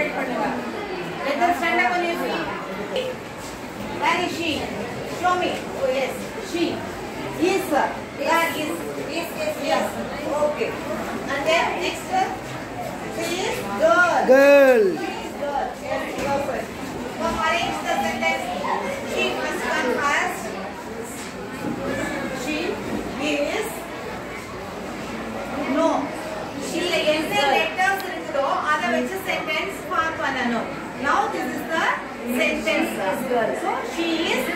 Celebrate பண்ணுங்க let them stand up on your feet where is she show me oh yes she is where is yes yes yes okay and then next she is girl Girl. she is girl yes perfect so arrange the sentence she must come first she is no இல்ல எந்த letters இருக்குதோ அத வச்சு sentence banana. No. Now this is the sentence. So she is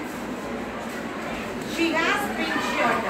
tirar as.